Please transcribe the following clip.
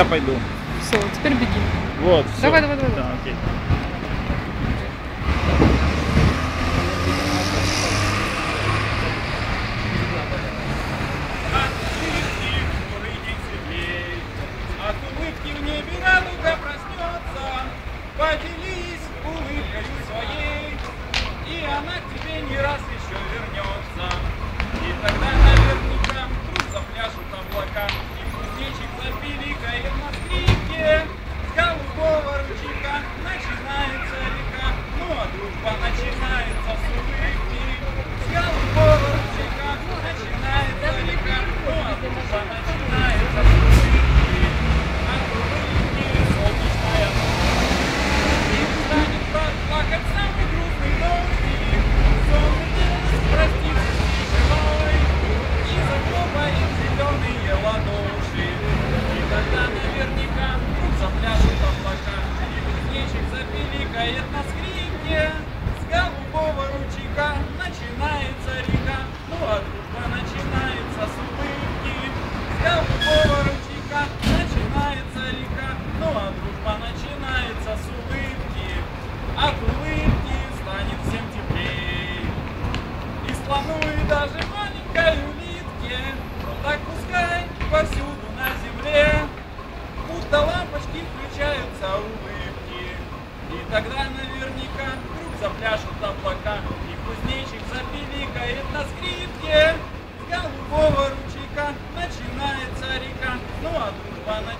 Я пойду. Все, теперь беги. Вот. Давай, давай, давай. Да, окей. От улыбки в небе радуга проснется, Поделись улыбкой своей, И она к тебе не раз еще вернется. играет на скрипке, с голубого ручейка начинается река, ну а откуда начинается с улыбки, с голубого ручейка начинается река, ну а откуда начинается с улыбки, от улыбки станет всем теплее. И слону и даже маленькой улитке, ну так пускай повсюду на земле, будто лампочки включаются улыбки. Тогда наверняка вдруг запляшут облака, И кузнечик запиликает на скрипке. С голубого ручейка начинается река, Ну а дружба начинается.